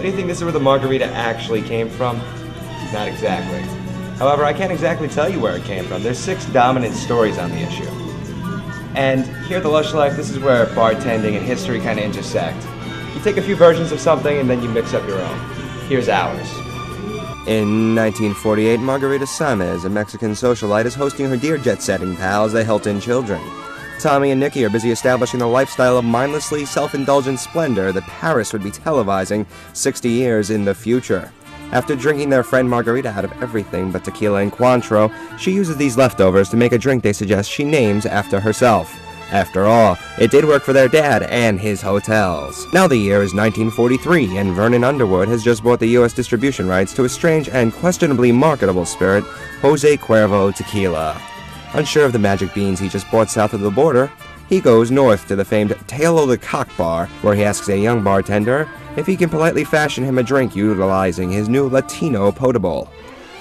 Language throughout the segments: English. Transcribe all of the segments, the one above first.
do you think this is where the margarita actually came from? Not exactly. However, I can't exactly tell you where it came from. There's six dominant stories on the issue. And here at the Lush Life, this is where bartending and history kind of intersect. You take a few versions of something and then you mix up your own. Here's ours. In 1948, Margarita Sames, a Mexican socialite, is hosting her dear jet-setting pals, the Hilton children. Tommy and Nikki are busy establishing the lifestyle of mindlessly self-indulgent splendor that Paris would be televising 60 years in the future. After drinking their friend Margarita out of everything but tequila and Cointreau, she uses these leftovers to make a drink they suggest she names after herself. After all, it did work for their dad and his hotels. Now the year is 1943, and Vernon Underwood has just bought the U.S. distribution rights to a strange and questionably marketable spirit, Jose Cuervo Tequila. Unsure of the magic beans he just bought south of the border, he goes north to the famed Tail of the Cock Bar, where he asks a young bartender if he can politely fashion him a drink utilizing his new Latino potable.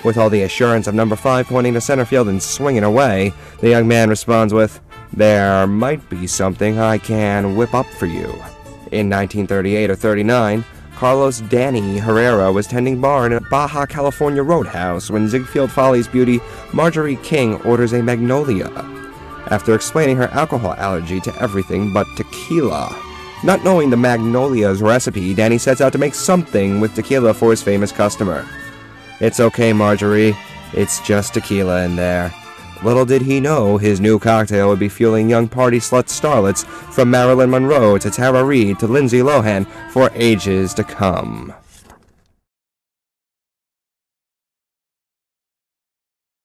With all the assurance of number 5 pointing to center field and swinging away, the young man responds with, There might be something I can whip up for you. In 1938 or 39, Carlos Danny Herrera was tending bar in a Baja California roadhouse when Ziegfeld Follies beauty Marjorie King orders a Magnolia. After explaining her alcohol allergy to everything but tequila. Not knowing the Magnolia's recipe, Danny sets out to make something with tequila for his famous customer. It's okay, Marjorie. It's just tequila in there. Little did he know his new cocktail would be fueling young party slut starlets from Marilyn Monroe to Tara Reid to Lindsay Lohan for ages to come.